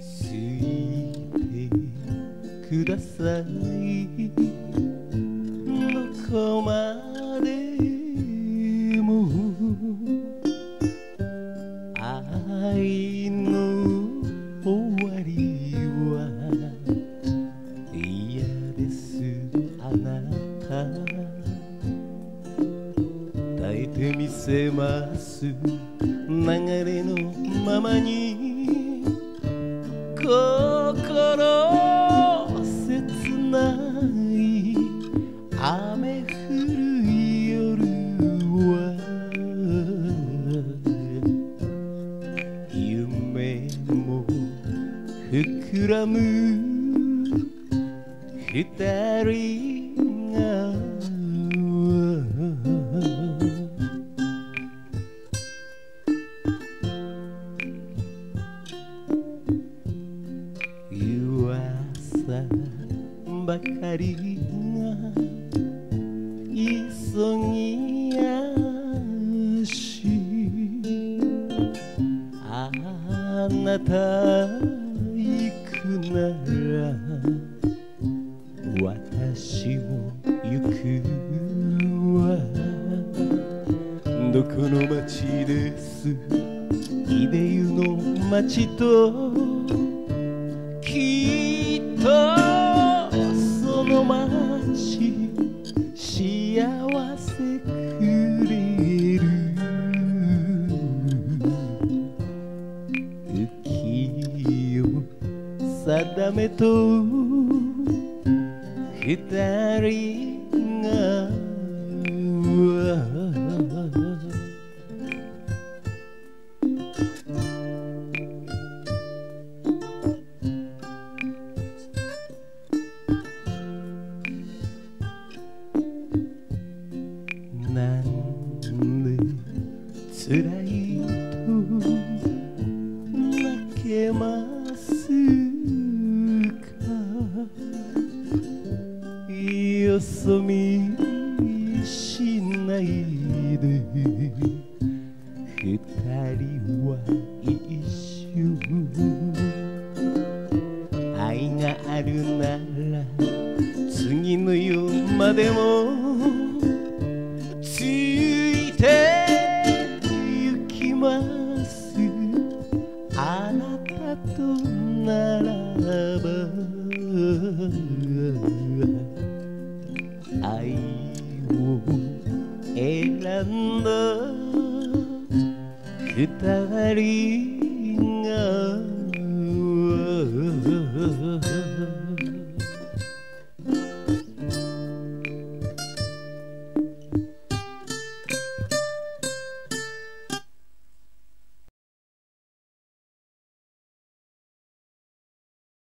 ついてくださいどこまでも愛の終わりはてみせます。流れのままに。心切ない。雨降る夜は。夢も膨らむ。二人がばかりが急ぎ足あなた行くなら私も行くわどこの町ですイデユの町ときし幸せくれる。浮世定めと二人が。辛いと泣けますかよそ見しないで二人は一緒愛があるなら次の世までも。あなたとならば愛を選んだ二人が